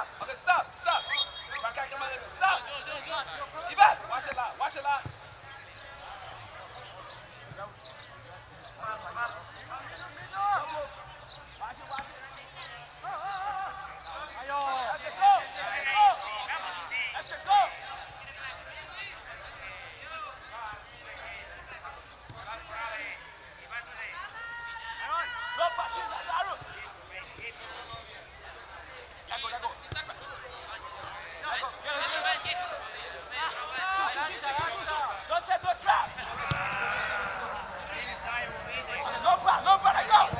stop. Okay, stop, stop. Stop. You back. Watch it lot. Watch it lot. Watch it, watch it. Ayo. Don't pass, don't pass, go!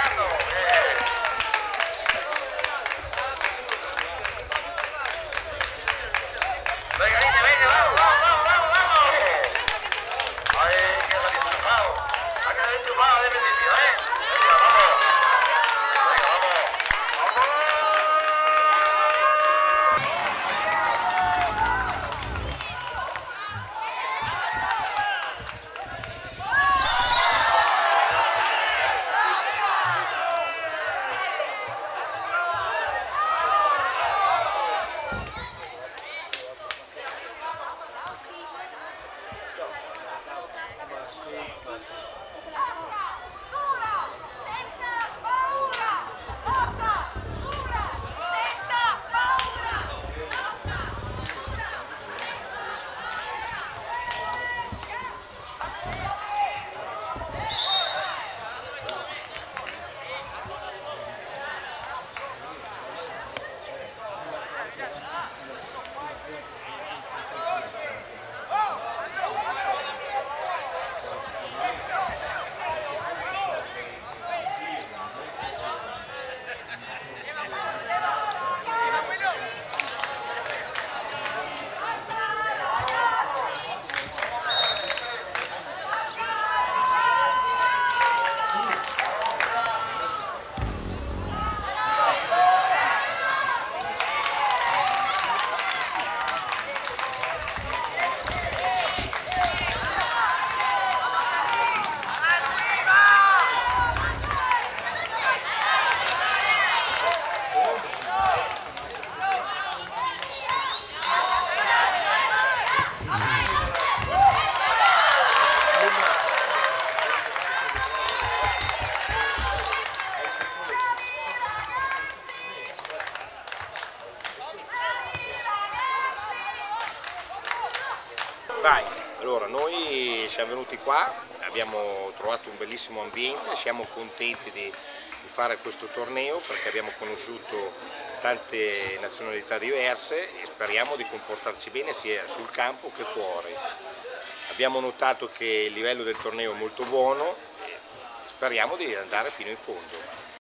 Bravo. Noi siamo venuti qua, abbiamo trovato un bellissimo ambiente, siamo contenti di, di fare questo torneo perché abbiamo conosciuto tante nazionalità diverse e speriamo di comportarci bene sia sul campo che fuori. Abbiamo notato che il livello del torneo è molto buono e speriamo di andare fino in fondo.